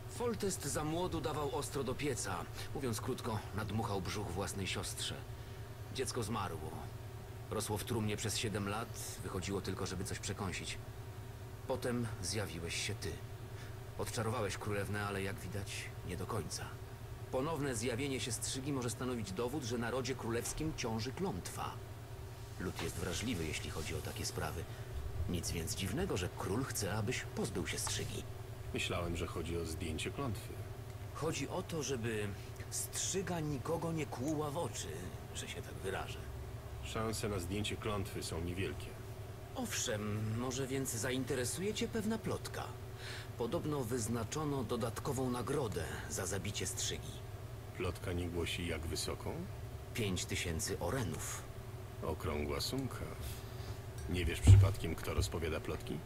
[SPEAKER 16] Foltest za młodu dawał ostro do pieca. Mówiąc krótko, nadmuchał brzuch własnej siostrze. Dziecko zmarło. Rosło w trumnie przez 7 lat, wychodziło tylko, żeby coś przekąsić. Potem zjawiłeś się ty. Odczarowałeś królewnę, ale jak widać, nie do końca. Ponowne zjawienie się strzygi może stanowić dowód, że na rodzie królewskim ciąży klątwa. Lud jest wrażliwy, jeśli chodzi o takie sprawy. Nic więc dziwnego, że król chce, abyś pozbył się strzygi.
[SPEAKER 2] Myślałem, że chodzi o zdjęcie klątwy.
[SPEAKER 16] Chodzi o to, żeby strzyga nikogo nie kłuła w oczy, że się tak wyrażę.
[SPEAKER 2] Szanse na zdjęcie klątwy są niewielkie.
[SPEAKER 16] Owszem, może więc zainteresuje cię pewna plotka. Podobno wyznaczono dodatkową nagrodę za zabicie strzygi.
[SPEAKER 2] Plotka nie głosi jak wysoką?
[SPEAKER 16] Pięć tysięcy orenów.
[SPEAKER 2] Okrągła sumka. Nie wiesz przypadkiem, kto rozpowiada plotki?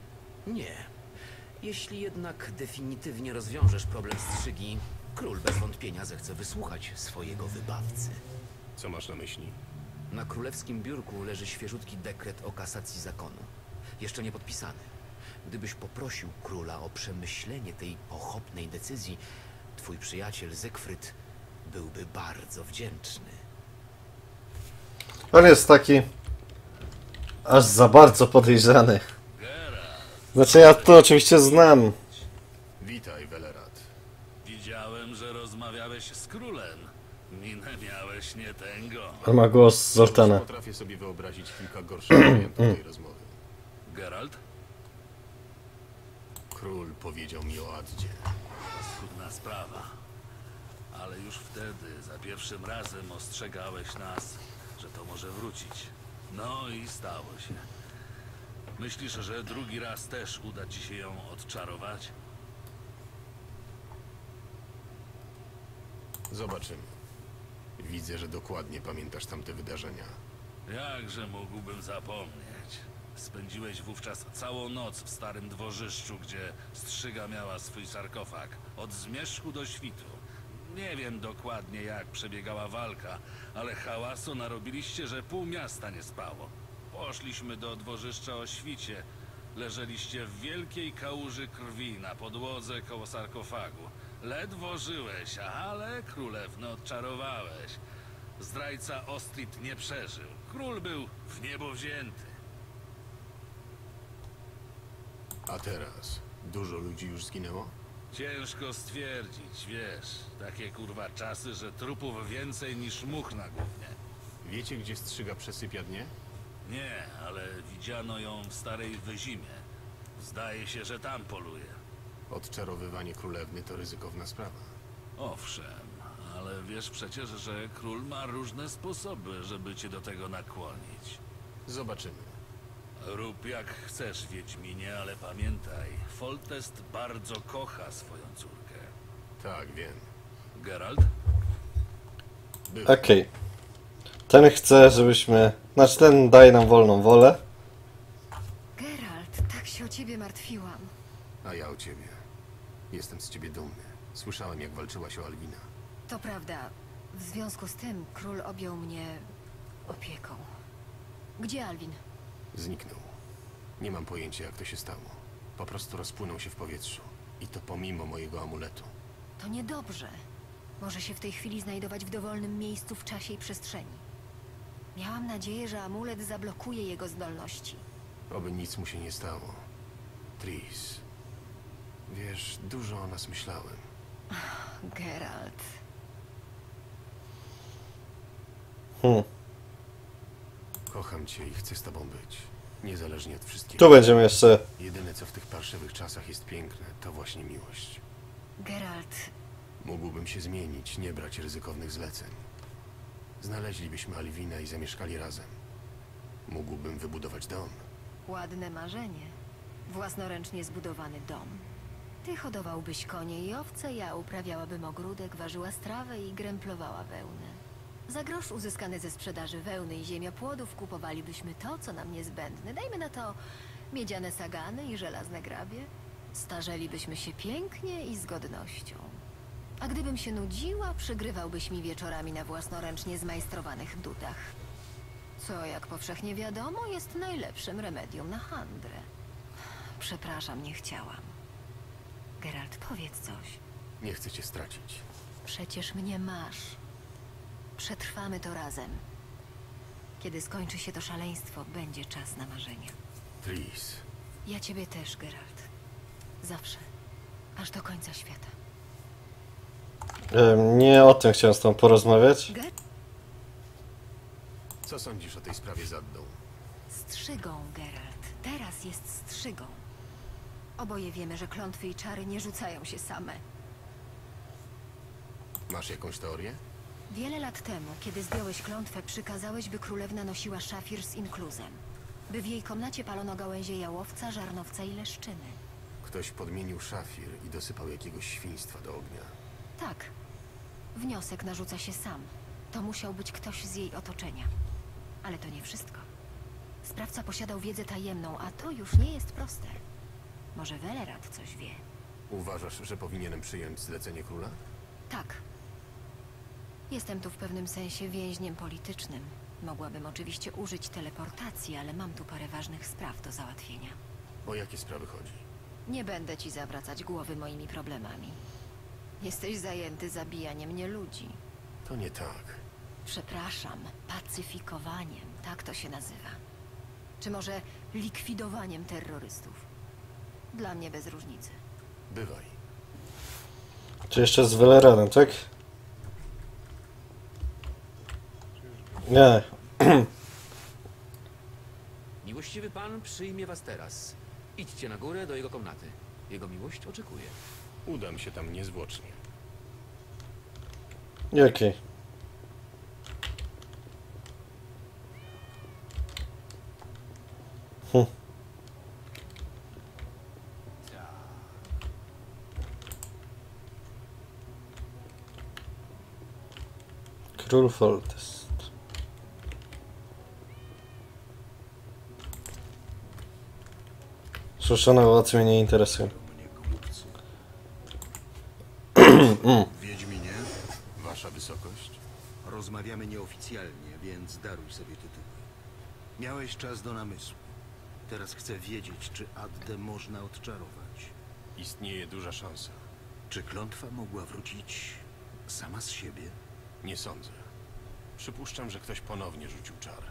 [SPEAKER 16] Nie. Jeśli jednak definitywnie rozwiążesz problem strzygi, król bez wątpienia zechce wysłuchać swojego wybawcy.
[SPEAKER 2] Co masz na myśli?
[SPEAKER 16] Na królewskim biurku leży świeżutki dekret o kasacji zakonu. Jeszcze nie podpisany. Gdybyś poprosił króla o przemyślenie tej pochopnej decyzji, twój przyjaciel Zegfryd byłby bardzo wdzięczny.
[SPEAKER 1] On jest taki aż za bardzo podejrzany. Znaczy ja to oczywiście znam.
[SPEAKER 2] Witaj, Velerat.
[SPEAKER 12] Widziałem, że rozmawiałeś z królem. Minę miałeś nie tęgo.
[SPEAKER 1] On ma głos Zoltana.
[SPEAKER 2] Potrafię sobie wyobrazić kilka gorszych wariantów tej rozmowy.
[SPEAKER 12] Geralt?
[SPEAKER 2] Król powiedział mi o Addzie.
[SPEAKER 12] Trudna sprawa. Ale już wtedy, za pierwszym razem ostrzegałeś nas, że to może wrócić. No i stało się. Myślisz, że drugi raz też uda ci się ją odczarować?
[SPEAKER 2] Zobaczymy. Widzę, że dokładnie pamiętasz tamte wydarzenia.
[SPEAKER 12] Jakże mógłbym zapomnieć? Spędziłeś wówczas całą noc w starym dworzyszczu, gdzie strzyga miała swój sarkofag. Od zmierzchu do świtu. Nie wiem dokładnie, jak przebiegała walka, ale hałasu narobiliście, że pół miasta nie spało. Poszliśmy do dworzyszcza o świcie. Leżeliście w wielkiej kałuży krwi na podłodze koło sarkofagu. Ledwo żyłeś, ale królewnę odczarowałeś. Zdrajca Ostrid nie przeżył. Król był w niebo wzięty.
[SPEAKER 2] A teraz Dużo ludzi już zginęło?
[SPEAKER 12] Ciężko stwierdzić, wiesz. Takie kurwa czasy, że trupów więcej niż much na gównie.
[SPEAKER 2] Wiecie, gdzie strzyga przesypia dnie?
[SPEAKER 12] Nie, ale widziano ją w starej wyzimie. Zdaje się, że tam poluje.
[SPEAKER 2] Odczarowywanie królewny to ryzykowna sprawa.
[SPEAKER 12] Owszem, ale wiesz przecież, że król ma różne sposoby, żeby cię do tego nakłonić.
[SPEAKER 2] Zobaczymy.
[SPEAKER 12] Rób jak chcesz, Wiedźminie, ale pamiętaj, Foltest bardzo kocha swoją córkę.
[SPEAKER 2] Tak, wiem.
[SPEAKER 12] Geralt?
[SPEAKER 1] Okej. Ten chce, żebyśmy... Znaczy ten daje nam wolną wolę.
[SPEAKER 17] Geralt, tak się o ciebie martwiłam.
[SPEAKER 2] A ja o ciebie. Jestem z ciebie dumny. Słyszałem, jak walczyłaś o Alwina.
[SPEAKER 17] To prawda. W związku z tym król objął mnie opieką. Gdzie Alwin?
[SPEAKER 2] Zniknął. Nie mam pojęcia, jak to się stało. Po prostu rozpłynął się w powietrzu. I to pomimo mojego amuletu.
[SPEAKER 17] To niedobrze. Może się w tej chwili znajdować w dowolnym miejscu w czasie i przestrzeni. Miałam nadzieję, że amulet zablokuje jego zdolności.
[SPEAKER 2] Oby nic mu się nie stało. Tris. Wiesz, dużo o nas myślałem.
[SPEAKER 17] Geralt.
[SPEAKER 1] Hmm.
[SPEAKER 2] Kocham cię i chcę z tobą być. Niezależnie od wszystkiego.
[SPEAKER 1] Tu będziemy jeszcze...
[SPEAKER 2] Jedyne, co w tych parszywych czasach jest piękne, to właśnie miłość.
[SPEAKER 17] Geralt,
[SPEAKER 2] Mógłbym się zmienić, nie brać ryzykownych zleceń. Znaleźlibyśmy Alwina i zamieszkali razem. Mógłbym wybudować dom.
[SPEAKER 17] ładne marzenie. Własnoręcznie zbudowany dom. Ty hodowałbyś konie i owce, ja uprawiałabym ogródek, ważyła strawę i gręplowała wełnę. Za grosz uzyskany ze sprzedaży wełny i ziemiopłodów kupowalibyśmy to, co nam niezbędne. Dajmy na to miedziane sagany i żelazne grabie. Starzelibyśmy się pięknie i z godnością. A gdybym się nudziła, przygrywałbyś mi wieczorami na własnoręcznie zmajstrowanych dudach. Co, jak powszechnie wiadomo, jest najlepszym remedium na handrę. Przepraszam, nie chciałam. Geralt, powiedz coś.
[SPEAKER 2] Nie chcę cię stracić.
[SPEAKER 17] Przecież mnie masz. Przetrwamy to razem. Kiedy skończy się to szaleństwo, będzie czas na marzenia.
[SPEAKER 2] Tris.
[SPEAKER 17] Ja ciebie też, Geralt. Zawsze. Aż do końca świata.
[SPEAKER 1] Nie o tym chciałem z tobą porozmawiać.
[SPEAKER 17] Ger
[SPEAKER 2] Co sądzisz o tej sprawie z Addą?
[SPEAKER 17] Strzygą, Geralt. Teraz jest strzygą. Oboje wiemy, że klątwy i czary nie rzucają się same.
[SPEAKER 2] Masz jakąś teorię?
[SPEAKER 17] Wiele lat temu, kiedy zdjąłeś klątwę, przykazałeś, by królewna nosiła szafir z inkluzem. By w jej komnacie palono gałęzie jałowca, żarnowca i leszczyny.
[SPEAKER 2] Ktoś podmienił szafir i dosypał jakiegoś świństwa do ognia.
[SPEAKER 17] Tak. Wniosek narzuca się sam. To musiał być ktoś z jej otoczenia. Ale to nie wszystko. Sprawca posiadał wiedzę tajemną, a to już nie jest proste. Może Welerat coś wie.
[SPEAKER 2] Uważasz, że powinienem przyjąć zlecenie króla?
[SPEAKER 17] Tak. Jestem tu w pewnym sensie więźniem politycznym. Mogłabym oczywiście użyć teleportacji, ale mam tu parę ważnych spraw do załatwienia.
[SPEAKER 2] O jakie sprawy chodzi?
[SPEAKER 17] Nie będę ci zawracać głowy moimi problemami. Jesteś zajęty zabijaniem nie ludzi.
[SPEAKER 2] To nie tak.
[SPEAKER 17] Przepraszam, pacyfikowaniem, tak to się nazywa. Czy może likwidowaniem terrorystów? Dla mnie bez różnicy.
[SPEAKER 2] Bywaj.
[SPEAKER 1] Czy jeszcze z Weleranem, tak? Nie.
[SPEAKER 16] Miłościwy pan przyjmie was teraz. Idźcie na górę do jego komnaty. Jego miłość oczekuje.
[SPEAKER 2] Udam się tam niezwłocznie.
[SPEAKER 1] Jakiej? Hm. Król Foltest. Słyszane owoce mnie nie interesują.
[SPEAKER 13] Wiedźminie,
[SPEAKER 2] Wasza wysokość?
[SPEAKER 13] rozmawiamy nieoficjalnie, więc daruj sobie tytuły. Miałeś czas do namysłu. Teraz chcę wiedzieć, czy Addę można odczarować.
[SPEAKER 2] Istnieje duża szansa.
[SPEAKER 13] Czy klątwa mogła wrócić sama z siebie?
[SPEAKER 2] Nie sądzę. Przypuszczam, że ktoś ponownie rzucił czar.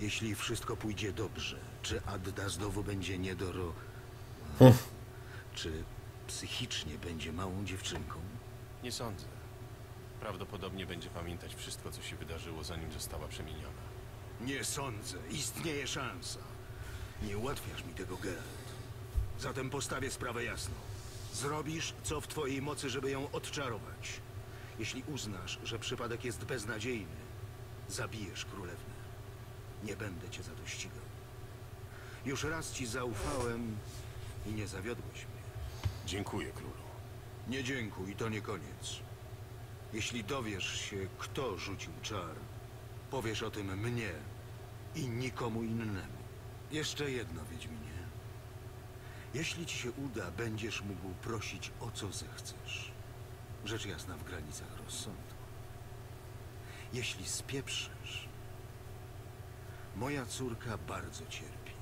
[SPEAKER 13] Jeśli wszystko pójdzie dobrze, czy Adda znowu będzie niedoro...
[SPEAKER 1] Hm.
[SPEAKER 13] Czy psychicznie będzie małą dziewczynką?
[SPEAKER 2] Nie sądzę. Prawdopodobnie będzie pamiętać wszystko, co się wydarzyło, zanim została przemieniona.
[SPEAKER 13] Nie sądzę. Istnieje szansa. Nie ułatwiasz mi tego, Geralt. Zatem postawię sprawę jasno. Zrobisz, co w twojej mocy, żeby ją odczarować. Jeśli uznasz, że przypadek jest beznadziejny, zabijesz królewnę. Nie będę cię za to ścigał. Już raz ci zaufałem i nie zawiodłeś mnie.
[SPEAKER 2] Dziękuję, królu.
[SPEAKER 13] Nie dziękuj, to nie koniec. Jeśli dowiesz się, kto rzucił czar, powiesz o tym mnie i nikomu innemu. Jeszcze jedno, Wiedźminie. Jeśli ci się uda, będziesz mógł prosić o co zechcesz. Rzecz jasna w granicach rozsądku. Jeśli spieprzysz, moja córka bardzo cierpi.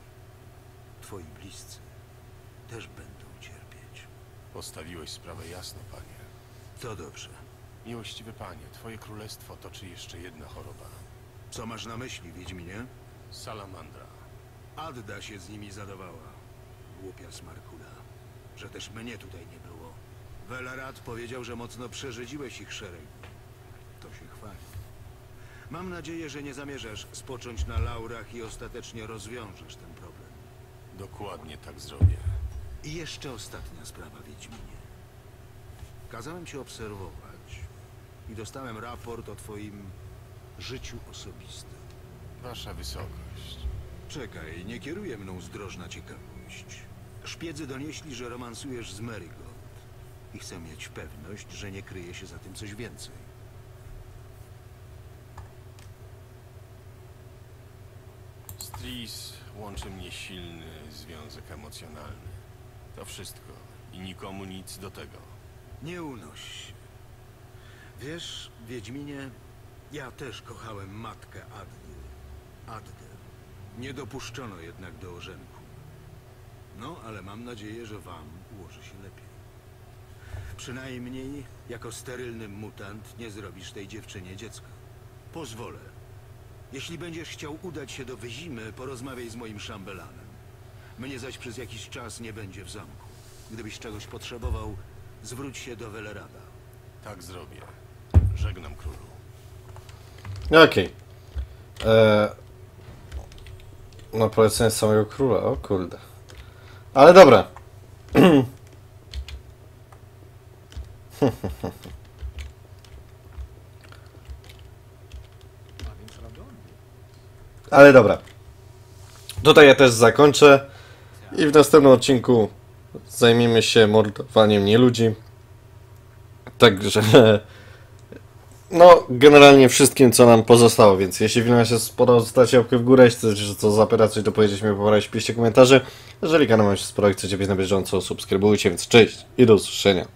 [SPEAKER 13] Twoi bliscy też będą cierpieć.
[SPEAKER 2] Postawiłeś sprawę jasno, panie.
[SPEAKER 13] To dobrze.
[SPEAKER 2] Miłościwy panie, twoje królestwo toczy jeszcze jedna choroba.
[SPEAKER 13] Co masz na myśli, Wiedźminie?
[SPEAKER 2] Salamandra.
[SPEAKER 13] Adda się z nimi zadawała. Głupia smarkula. Że też mnie tutaj nie było. Velarad powiedział, że mocno przerzedziłeś ich szereg. Mam nadzieję, że nie zamierzasz spocząć na laurach i ostatecznie rozwiążesz ten problem.
[SPEAKER 2] Dokładnie tak zrobię.
[SPEAKER 13] I jeszcze ostatnia sprawa, Wiedźminie. Kazałem cię obserwować i dostałem raport o twoim życiu osobistym.
[SPEAKER 2] Wasza wysokość.
[SPEAKER 13] Czekaj, nie kieruje mną zdrożna ciekawość. Szpiedzy donieśli, że romansujesz z Marigold. I chcę mieć pewność, że nie kryje się za tym coś więcej.
[SPEAKER 2] Z Tris łączy mnie silny związek emocjonalny. To wszystko. I nikomu nic do tego.
[SPEAKER 13] Nie unoś się. Wiesz, Wiedźminie, ja też kochałem matkę Addy. Addę. Nie dopuszczono jednak do ożenku. No, ale mam nadzieję, że wam ułoży się lepiej. Przynajmniej jako sterylny mutant nie zrobisz tej dziewczynie dziecka. Pozwolę. Jeśli będziesz chciał udać się do Wyzimy, porozmawiaj z moim szambelanem. Mnie zaś przez jakiś czas nie będzie w zamku. Gdybyś czegoś potrzebował, zwróć się do Welerada.
[SPEAKER 2] Tak zrobię. Żegnam królu.
[SPEAKER 1] Okej. Okay. No polecenie samego króla, o kurde. Ale dobra. Ale dobra. Tutaj ja też zakończę i w następnym odcinku zajmiemy się mordowaniem nieludzi. Także no, generalnie wszystkim, co nam pozostało, więc jeśli film się spodobał, zostawcie łapkę w górę, jeśli chcecie co zapytać, coś dopowiedzieć mi, poprawić, piszcie komentarze. Jeżeli kanał Wam się spodobał chcecie być na bieżąco, subskrybujcie, więc cześć i do usłyszenia.